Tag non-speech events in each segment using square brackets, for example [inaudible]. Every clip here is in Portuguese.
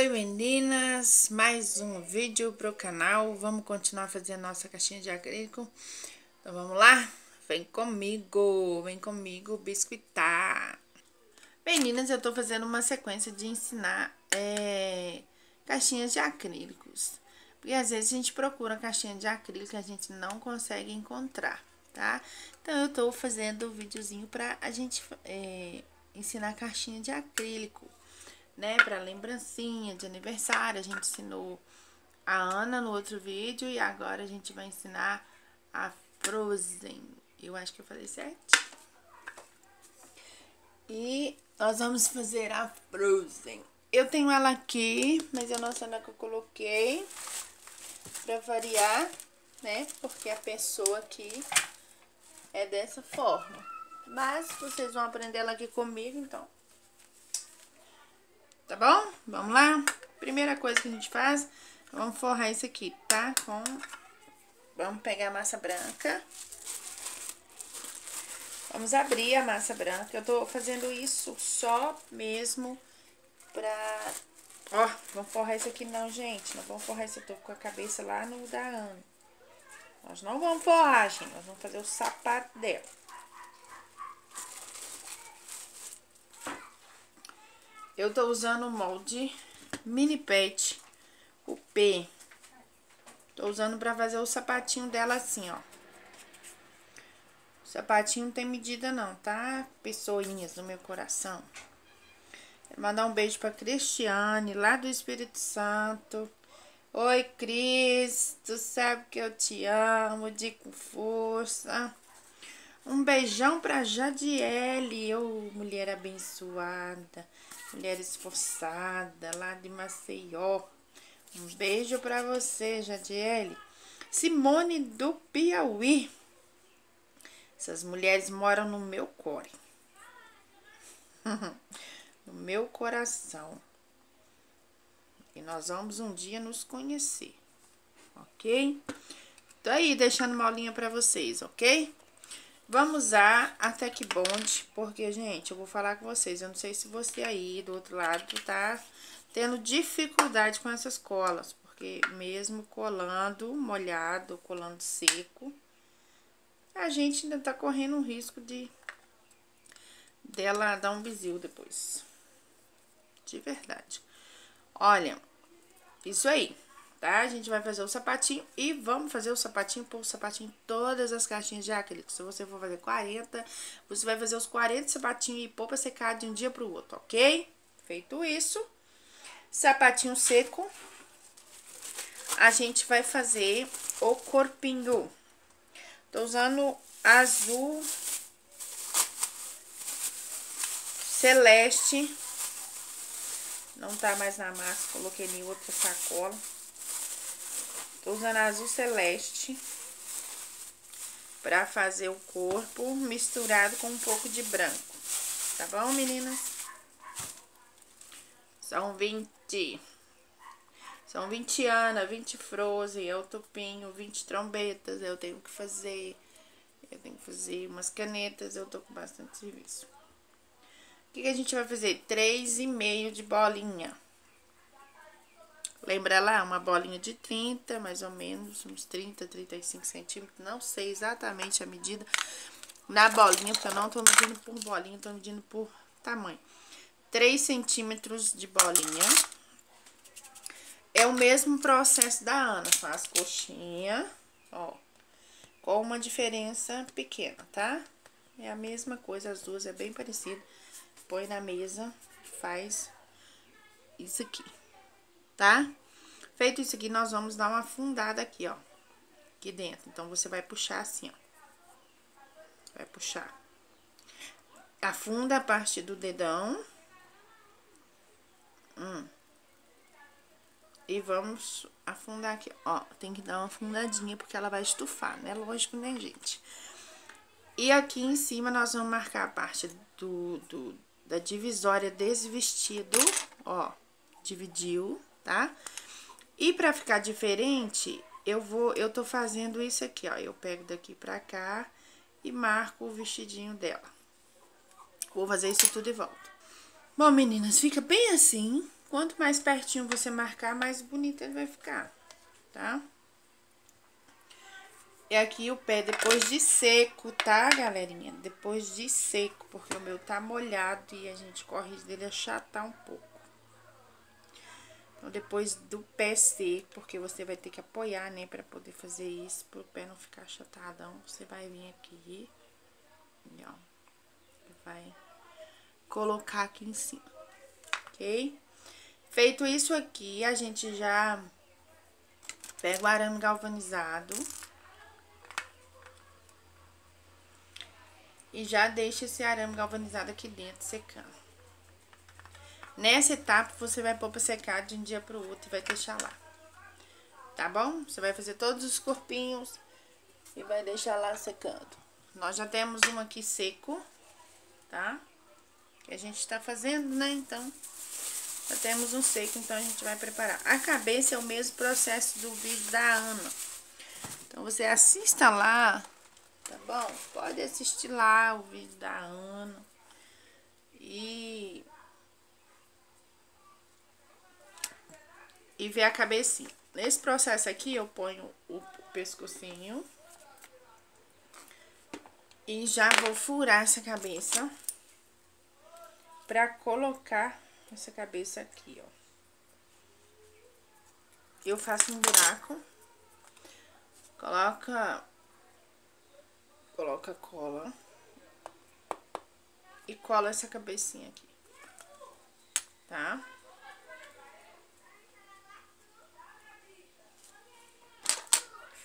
Oi meninas, mais um vídeo pro canal, vamos continuar fazendo nossa caixinha de acrílico, então vamos lá? Vem comigo, vem comigo biscuitar. Meninas, eu tô fazendo uma sequência de ensinar é, caixinhas de acrílicos, porque às vezes a gente procura caixinha de acrílico e a gente não consegue encontrar, tá? Então eu tô fazendo um videozinho pra a gente é, ensinar caixinha de acrílico né, para lembrancinha de aniversário. A gente ensinou a Ana no outro vídeo e agora a gente vai ensinar a Frozen. Eu acho que eu falei certo. E nós vamos fazer a Frozen. Eu tenho ela aqui, mas eu não sei onde é que eu coloquei. Pra variar, né? Porque a pessoa aqui é dessa forma. Mas vocês vão aprender ela aqui comigo, então tá bom? Vamos lá? Primeira coisa que a gente faz, vamos forrar isso aqui, tá? Com... Vamos pegar a massa branca. Vamos abrir a massa branca. Eu tô fazendo isso só mesmo pra... Ó, vamos forrar isso aqui não, gente. Não vamos forrar isso, eu tô com a cabeça lá no da Ana. Nós não vamos forrar, gente. Nós vamos fazer o sapato dela. Eu tô usando o molde mini pet, o P. Tô usando pra fazer o sapatinho dela assim, ó. O sapatinho não tem medida não, tá? Pessoinhas no meu coração. Quero mandar um beijo pra Cristiane, lá do Espírito Santo. Oi, Cris, tu sabe que eu te amo, de com força. Um beijão pra Jadiele, ô mulher abençoada. Mulher esforçada, lá de Maceió. Um beijo para você, Jadiele. Simone do Piauí. Essas mulheres moram no meu core. [laughs] no meu coração. E nós vamos um dia nos conhecer. Ok? Tô aí deixando uma aulinha para vocês, ok? Vamos a Tech Bond, porque, gente, eu vou falar com vocês, eu não sei se você aí do outro lado tá tendo dificuldade com essas colas, porque mesmo colando molhado, colando seco, a gente ainda tá correndo um risco de dela dar um bizil depois. De verdade. Olha, isso aí tá? A gente vai fazer o sapatinho e vamos fazer o sapatinho, pôr o sapatinho todas as caixinhas de acrílico. Se você for fazer 40, você vai fazer os 40 sapatinhos e pôr pra secar de um dia pro outro, ok? Feito isso, sapatinho seco, a gente vai fazer o corpinho. Tô usando azul celeste. Não tá mais na massa, coloquei em outra sacola. Tô usando azul celeste pra fazer o corpo misturado com um pouco de branco. Tá bom, meninas? São 20. São 20 Ana, 20 Frozen, eu topinho, 20 trombetas eu tenho que fazer. Eu tenho que fazer umas canetas, eu tô com bastante serviço. O que, que a gente vai fazer? 3,5 de bolinha. Lembra lá, uma bolinha de 30, mais ou menos, uns 30, 35 centímetros. Não sei exatamente a medida na bolinha, porque eu não tô medindo por bolinha, tô medindo por tamanho. 3 centímetros de bolinha. É o mesmo processo da Ana, faz coxinha, ó, com uma diferença pequena, tá? É a mesma coisa, as duas é bem parecido. Põe na mesa, faz isso aqui tá? Feito isso aqui, nós vamos dar uma afundada aqui, ó. Aqui dentro. Então, você vai puxar assim, ó. Vai puxar. Afunda a parte do dedão. Hum. E vamos afundar aqui, ó. Tem que dar uma afundadinha, porque ela vai estufar, né? Lógico, né, gente? E aqui em cima, nós vamos marcar a parte do, do da divisória desse vestido, ó. Dividiu, tá? E pra ficar diferente, eu vou, eu tô fazendo isso aqui, ó. Eu pego daqui pra cá e marco o vestidinho dela. Vou fazer isso tudo de volta. Bom, meninas, fica bem assim, Quanto mais pertinho você marcar, mais bonito ele vai ficar, tá? E aqui o pé depois de seco, tá, galerinha? Depois de seco, porque o meu tá molhado e a gente corre dele achatar um pouco. Depois do pé seco, porque você vai ter que apoiar, né, pra poder fazer isso, pro pé não ficar achatadão, você vai vir aqui, e, ó, vai colocar aqui em cima, ok? Feito isso aqui, a gente já pega o arame galvanizado e já deixa esse arame galvanizado aqui dentro secando. Nessa etapa, você vai pôr pra secar de um dia pro outro e vai deixar lá. Tá bom? Você vai fazer todos os corpinhos e vai deixar lá secando. Nós já temos um aqui seco, tá? Que a gente tá fazendo, né? Então, já temos um seco, então a gente vai preparar. A cabeça é o mesmo processo do vídeo da Ana. Então, você assista lá tá bom? Pode assistir lá o vídeo da Ana. E... E ver a cabecinha. Nesse processo aqui, eu ponho o pescocinho. E já vou furar essa cabeça. Pra colocar essa cabeça aqui, ó. Eu faço um buraco. Coloca coloca cola e cola essa cabecinha aqui, tá?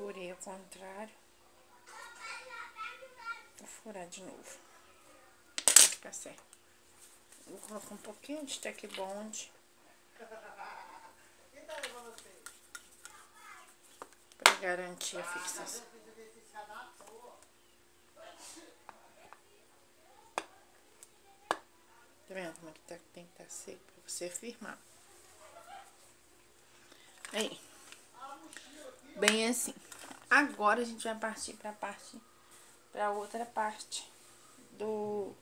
Furei ao contrário. Vou furar de novo. Pra ficar certo. Vou colocar um pouquinho de tech bond. Pra garantir a fixação. Tá vendo como é que tá, tem que estar tá seco pra você firmar. Aí. Bem assim. Agora a gente vai partir pra parte, pra outra parte do,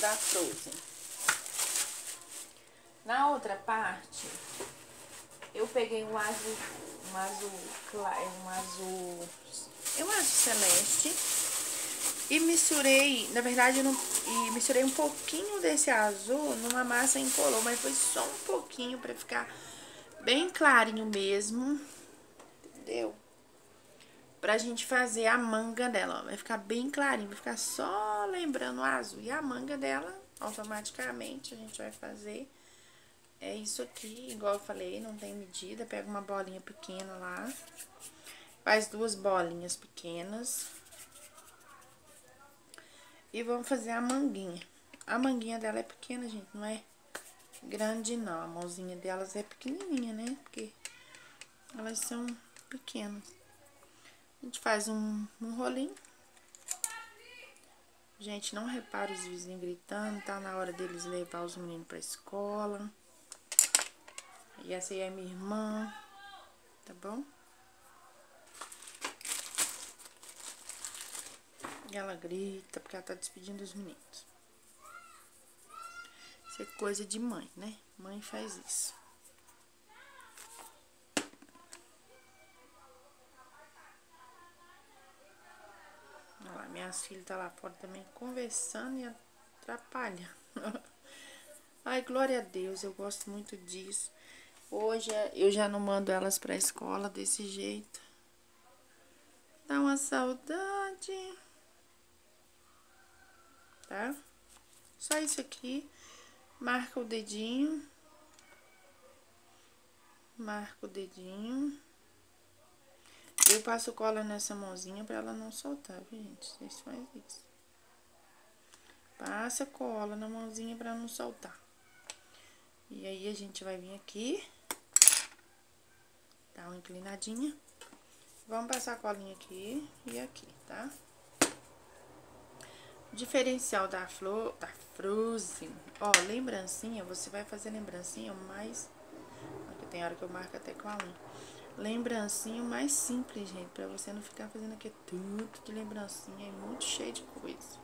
da Frozen. Na outra parte, eu peguei um azul, um azul, um azul, um azul celeste e misturei, na verdade, eu não, e misturei um pouquinho desse azul numa massa incolor, mas foi só um pouquinho pra ficar bem clarinho mesmo, entendeu? Pra gente fazer a manga dela, ó, vai ficar bem clarinho, vai ficar só lembrando o azul. E a manga dela, automaticamente, a gente vai fazer é isso aqui, igual eu falei, não tem medida, pega uma bolinha pequena lá, faz duas bolinhas pequenas e vamos fazer a manguinha. A manguinha dela é pequena, gente, não é grande não. A mãozinha delas é pequenininha, né? Porque elas são pequenas. A gente faz um, um rolinho. Gente, não repara os vizinhos gritando, tá na hora deles levar os meninos pra escola. E essa aí é minha irmã, tá bom? E ela grita porque ela tá despedindo os meninos. Isso é coisa de mãe, né? Mãe faz isso. Minhas filhas tá lá fora também conversando e atrapalha. [laughs] Ai, glória a Deus, eu gosto muito disso. Hoje eu já não mando elas pra escola desse jeito. Dá uma saudade tá? Só isso aqui. Marca o dedinho. Marca o dedinho. Eu passo cola nessa mãozinha pra ela não soltar, viu, gente? Vocês fazem isso. Passa cola na mãozinha pra não soltar. E aí, a gente vai vir aqui. Dá uma inclinadinha. Vamos passar a colinha aqui e aqui, tá? Diferencial da flor, da Frozen. Ó, lembrancinha, você vai fazer lembrancinha mais... Aqui tem hora que eu marco até com a unha. Lembrancinha mais simples, gente, pra você não ficar fazendo aqui tudo de lembrancinha e muito cheio de coisa.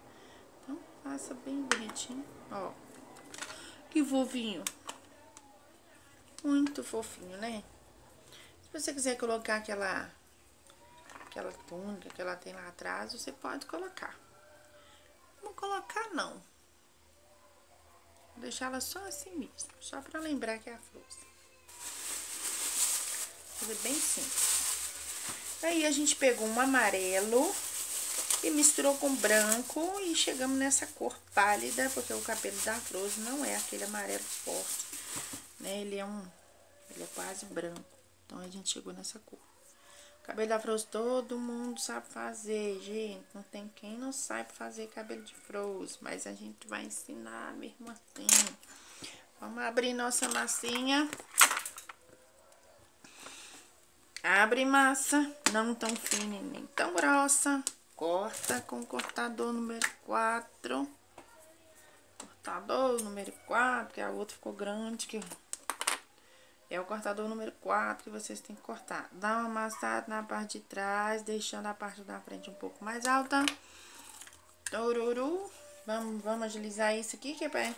Então, faça bem bonitinho, ó. Que fofinho. Muito fofinho, né? Se você quiser colocar aquela aquela túnica que ela tem lá atrás, você pode colocar. Não colocar, não. Vou deixar ela só assim mesmo, só pra lembrar que é a flor. Fazer bem simples. Aí a gente pegou um amarelo e misturou com branco e chegamos nessa cor pálida, porque o cabelo da Flor não é aquele amarelo forte, né? Ele é um, ele é quase branco. Então a gente chegou nessa cor. Cabelo afro todo mundo sabe fazer, gente. Não tem quem não sabe fazer cabelo de froze, mas a gente vai ensinar mesmo assim. Vamos abrir nossa massinha. Abre massa, não tão fina nem tão grossa. Corta com o cortador número 4. Cortador número 4, que a outra ficou grande, que é o cortador número 4 que vocês têm que cortar. Dá uma amassada na parte de trás, deixando a parte da frente um pouco mais alta. Toruru. Vamos, vamos agilizar isso aqui, que é pra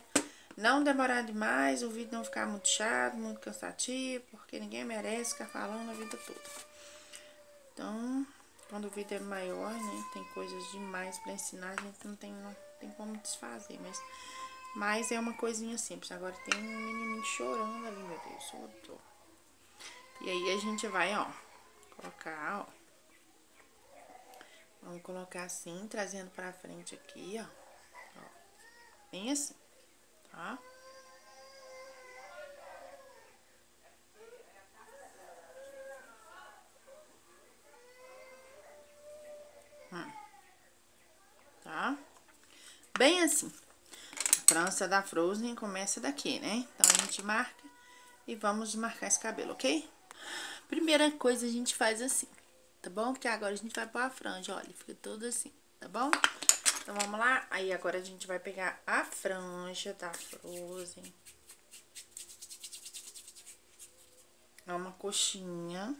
não demorar demais, o vídeo não ficar muito chato, muito cansativo, porque ninguém merece ficar falando a vida toda. Então, quando o vídeo é maior, né, tem coisas demais pra ensinar, a gente não tem, não tem como desfazer, mas... Mas é uma coisinha simples. Agora tem um menininho chorando ali, meu Deus. Ó, e aí a gente vai, ó, colocar, ó. Vamos colocar assim, trazendo pra frente aqui, ó. ó bem assim, tá? Hum. Tá? Bem assim. França da Frozen começa daqui, né? Então, a gente marca e vamos marcar esse cabelo, ok? Primeira coisa a gente faz assim, tá bom? Porque agora a gente vai pôr a franja, olha, fica todo assim, tá bom? Então, vamos lá? Aí, agora a gente vai pegar a franja da Frozen. É uma coxinha.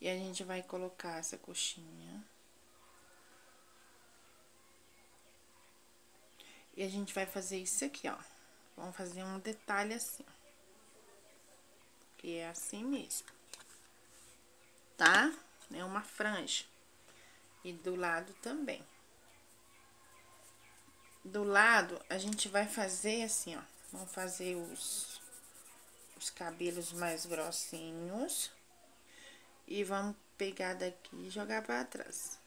E a gente vai colocar essa coxinha E a gente vai fazer isso aqui, ó. Vamos fazer um detalhe assim. Que é assim mesmo. Tá? É uma franja. E do lado também. Do lado, a gente vai fazer assim, ó. Vamos fazer os, os cabelos mais grossinhos. E vamos pegar daqui e jogar pra trás.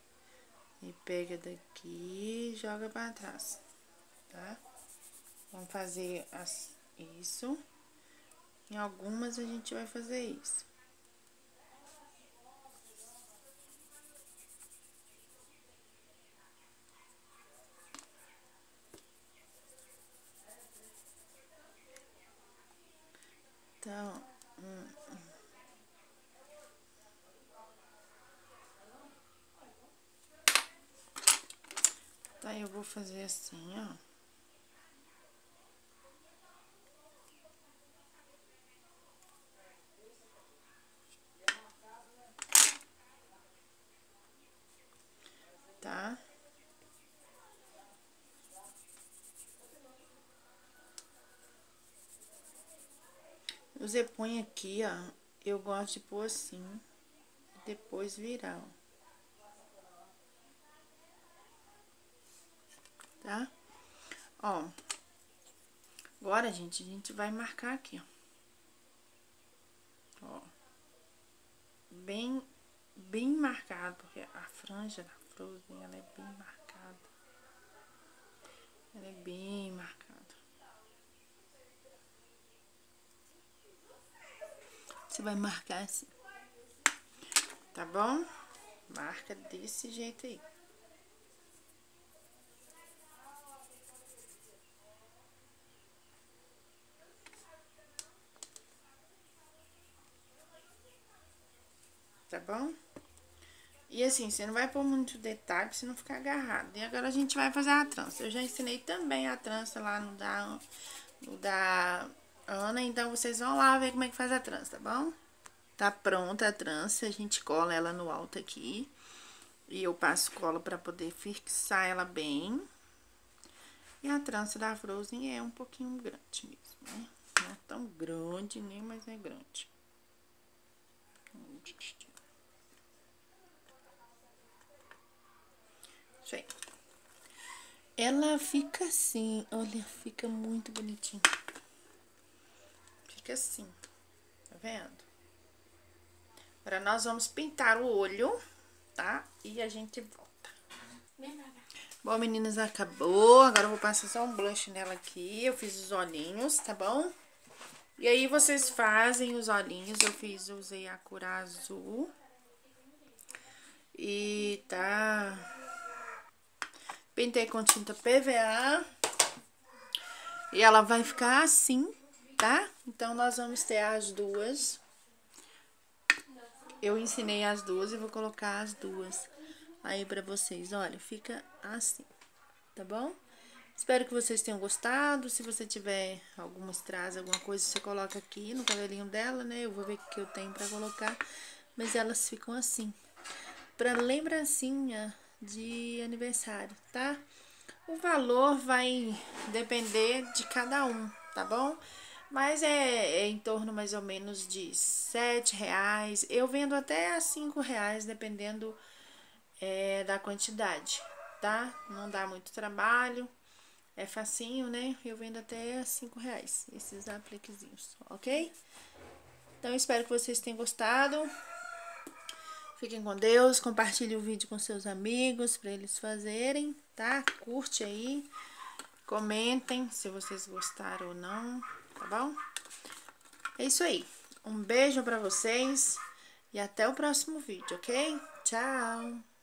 E pega daqui e joga pra trás tá? Vamos fazer as, isso. Em algumas a gente vai fazer isso. Então, hum, hum. Tá, eu vou fazer assim, ó. Você põe aqui, ó, eu gosto de pôr assim, depois virar, ó. Tá? Ó, agora, gente, a gente vai marcar aqui, ó. Ó, bem, bem marcado, porque a franja da Frozen, ela é bem marcada. Ela é bem marcada. Você vai marcar assim. Tá bom? Marca desse jeito aí. Tá bom? E assim, você não vai pôr muito detalhe pra você não ficar agarrado. E agora a gente vai fazer a trança. Eu já ensinei também a trança lá no da, no da Ana, então vocês vão lá ver como é que faz a trança, tá bom? Tá pronta a trança, a gente cola ela no alto aqui. E eu passo cola pra poder fixar ela bem. E a trança da Frozen é um pouquinho grande mesmo, né? Não é tão grande, nem, mas é grande. Isso aí. Ela fica assim, olha, fica muito bonitinho. Assim, tá vendo? Agora, nós vamos pintar o olho, tá? E a gente volta. Bom, meninas, acabou. Agora eu vou passar só um blush nela aqui. Eu fiz os olhinhos, tá bom? E aí, vocês fazem os olhinhos. Eu fiz, eu usei a cor azul. E tá... Pintei com tinta PVA. E ela vai ficar assim, tá? Então, nós vamos ter as duas. Eu ensinei as duas e vou colocar as duas aí pra vocês. Olha, fica assim, tá bom? Espero que vocês tenham gostado. Se você tiver alguma estrada, alguma coisa, você coloca aqui no cabelinho dela, né? Eu vou ver o que eu tenho pra colocar. Mas elas ficam assim. Pra lembrancinha de aniversário, tá? O valor vai depender de cada um, tá bom? Mas é, é, em torno mais ou menos de sete reais. Eu vendo até a cinco reais, dependendo é, da quantidade, tá? Não dá muito trabalho. É facinho, né? Eu vendo até cinco reais esses apliquezinhos, ok? Então, espero que vocês tenham gostado. Fiquem com Deus, compartilhe o vídeo com seus amigos para eles fazerem, tá? Curte aí, comentem se vocês gostaram ou não, tá bom? É isso aí. Um beijo para vocês e até o próximo vídeo, ok? Tchau!